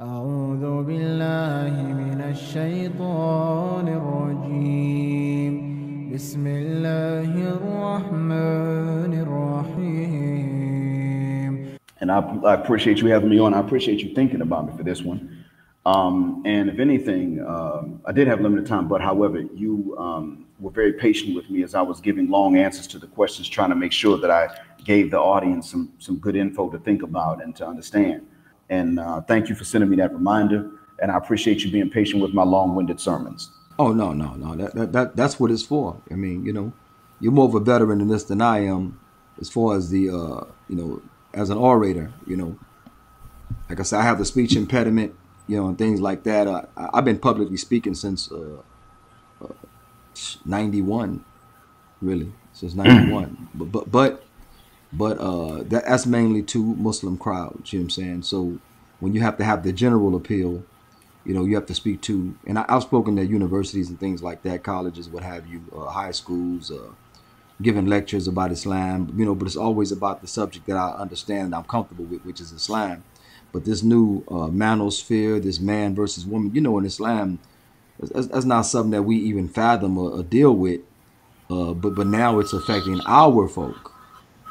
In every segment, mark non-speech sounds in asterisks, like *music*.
أعوذ بالله من الشيطان الرجيم بسم الله الرحمن الرحيم And I, I appreciate you having me on. I appreciate you thinking about me for this one. Um, and if anything, um, I did have limited time, but however, you um, were very patient with me as I was giving long answers to the questions, trying to make sure that I gave the audience some, some good info to think about and to understand. And uh, thank you for sending me that reminder. And I appreciate you being patient with my long-winded sermons. Oh no, no, no. That, that that that's what it's for. I mean, you know, you're more of a veteran in this than I am, as far as the uh, you know, as an orator. You know, like I said, I have the speech impediment, you know, and things like that. I, I've been publicly speaking since uh, uh, '91, really, since '91. *clears throat* but but but but uh, that, that's mainly to Muslim crowds. You know what I'm saying? So when you have to have the general appeal, you know, you have to speak to, and I, I've spoken at universities and things like that, colleges, what have you, uh, high schools, uh, giving lectures about Islam, you know, but it's always about the subject that I understand and I'm comfortable with, which is Islam. But this new uh, manosphere, this man versus woman, you know, in Islam, that's, that's not something that we even fathom or, or deal with. Uh, but but now it's affecting our folk.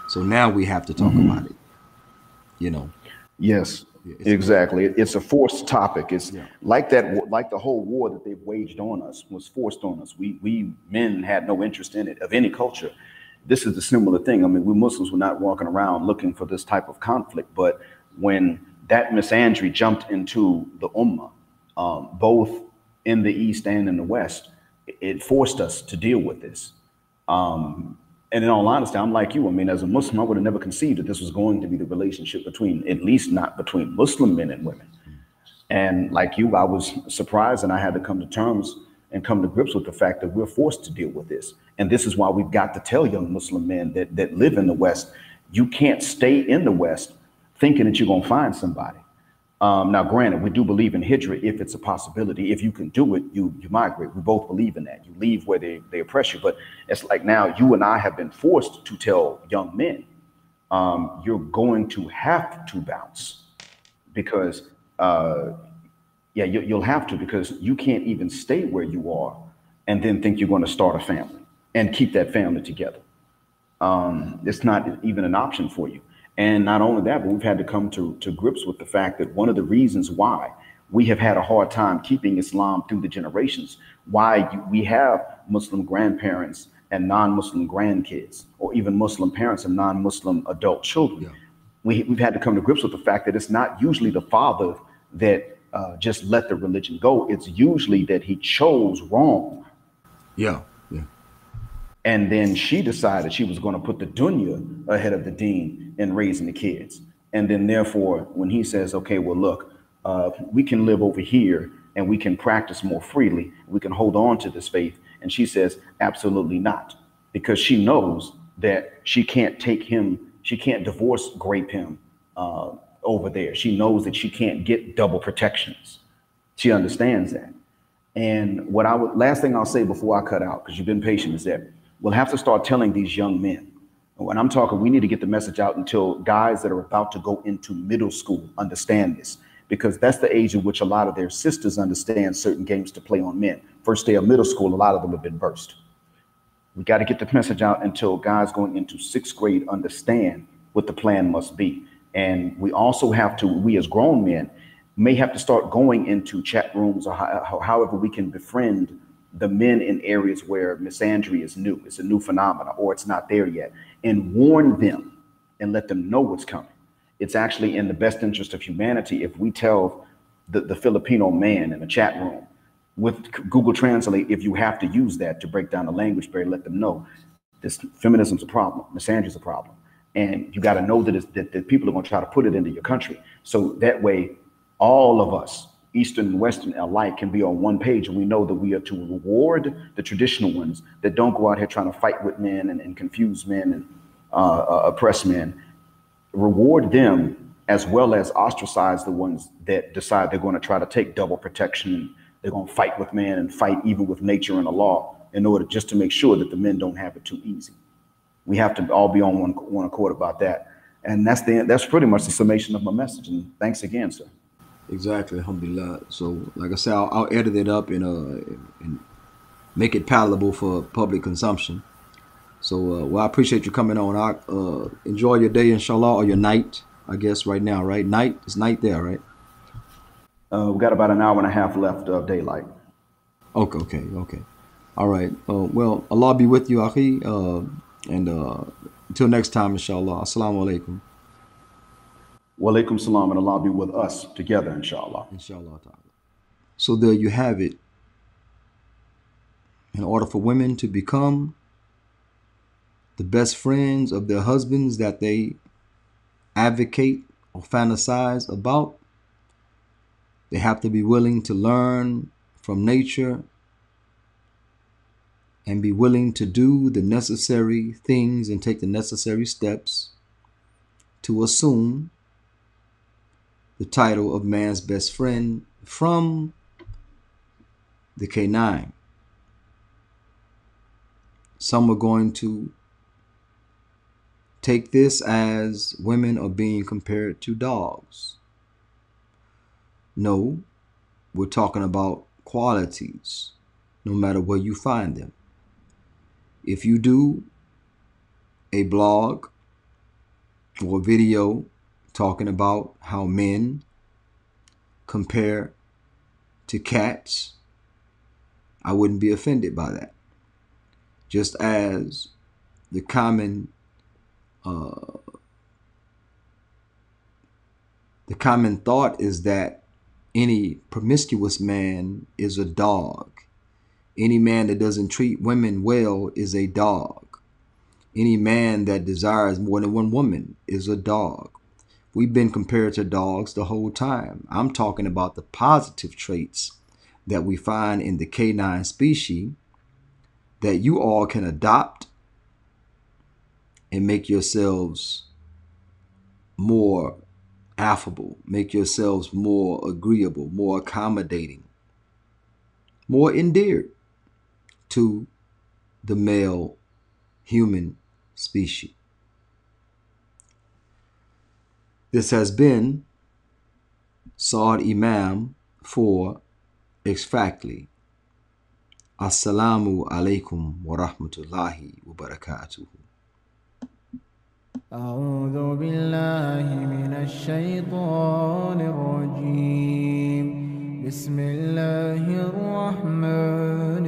So now we have to talk Mhm. about it. You know. Yes, it's- exactly. It- It's a forced topic. It's Yeah. like that, like the whole war that they've waged on us was forced on us. We, we men had no interest in it of any culture. This is a similar thing. I mean, we Muslims were not walking around looking for this type of conflict, but when that misandry jumped into the ummah, um, both in the east and in the west, it- it forced us to deal with this. Um, and in all honesty, I'm like you. I mean, as a Muslim, I would have never conceived that this was going to be the relationship between, at least not between Muslim men and women. And like you, I was surprised and I had to come to terms and come to grips with the fact that we're forced to deal with this. And this is why we've got to tell young Muslim men that, that live in the West, you can't stay in the West thinking that you're going to find somebody. Um, now, granted, we do believe in hijra if it's a possibility. If you can do it, you you migrate. We both believe in that. You leave where they, they oppress you. But it's like now you and I have been forced to tell young men, um, you're going to have to bounce because, uh, yeah, you, you'll have to because you can't even stay where you are and then think you're going to start a family and keep that family together um, it's not even an option for you. And not only that, but we've had to come to, to grips with the fact that one of the reasons why we have had a hard time keeping Islam through the generations, why we have Muslim grandparents and non-Muslim grandkids, or even Muslim parents and non-Muslim adult children. Yeah. We, we've had to come to grips with the fact that it's not usually the father that uh, just let the religion go. It's usually that he chose wrong Yeah. And then she decided she was going to put the dunya ahead of the deen in raising the kids. And then, therefore, when he says, okay, well, look, uh, we can live over here and we can practice more freely, we can hold on to this faith. And she says, absolutely not, because she knows that she can't take him, she can't divorce grape him uh, over there. She knows that she can't get double protections. She understands that. And what I would last thing I'll say before I cut out, because you've been patient, is that we'll have to start telling these young men. When I'm talking, we need to get the message out until guys that are about to go into middle school understand this, because that's the age in which a lot of their sisters understand certain games to play on men. First day of middle school, a lot of them have been burst. We got to get the message out until guys going into sixth grade understand what the plan must be. And we also have to, we as grown men, may have to start going into chat rooms or how, how- however we can befriend the men in areas where misandry is new, it's a new phenomenon, or it's not there yet, and warn them and let them know what's coming. It's actually in the best interest of humanity if we tell the, the Filipino man in a chat room with Google Translate, if you have to use that to break down the language barrier, let them know this feminism's a problem, misandry's a problem. And you got to know that, that, that people are going to try to put it into your country. So that way, all of us, Eastern and Western alike, can be on one page. And we know that we are to reward the traditional ones that don't go out here trying to fight with men and, and confuse men and uh, uh, oppress men. Reward them as well as ostracize the ones that decide they're going to try to take double protection they're going to fight with men and fight even with nature and the law in order just to make sure that the men don't have it too easy. We have to all be on one, one accord about that. And that's the that's pretty much the summation of my message. And thanks again, sir. Exactly, alhamdulillah. So, like I said, I'll, I'll edit it up and uh and make it palatable for public consumption. So, uh, well, I appreciate you coming on. I uh, enjoy your day, inshallah, or your night. I guess right now, right? Night, it's night there, right? Uh, we got about an hour and a half left of daylight. Okay, okay, okay. All right. Uh, well, Allah be with you, Akhi. Uh, and uh, until next time, inshallah. Assalamu alaikum. Wa alaikum salam and Allah be with us together, inshallah. Inshallah. ta'ala. So there you have it. In order for women to become the best friends of their husbands that they advocate or fantasize about, they have to be willing to learn from nature and be willing to do the necessary things and take the necessary steps to assume the title of man's best friend from the K9. Some are going to take this as women are being compared to dogs. No, we're talking about qualities, no matter where you find them. If you do a blog or a video talking about how men compare to cats, I wouldn't be offended by that. Just as the common uh, the common thought is that any promiscuous man is a dog. Any man that doesn't treat women well is a dog. Any man that desires more than one woman is a dog. We've been compared to dogs the whole time. I'm talking about the positive traits that we find in the canine species that you all can adopt and make yourselves more affable, make yourselves more agreeable, more accommodating, more endeared to the male human species. This has been Saad Imam for Exactly. Assalamu alaikum wa rahmatullahi wa barakatuh. أعوذ بالله من الشيطان الرجيم بسم الله الرحمن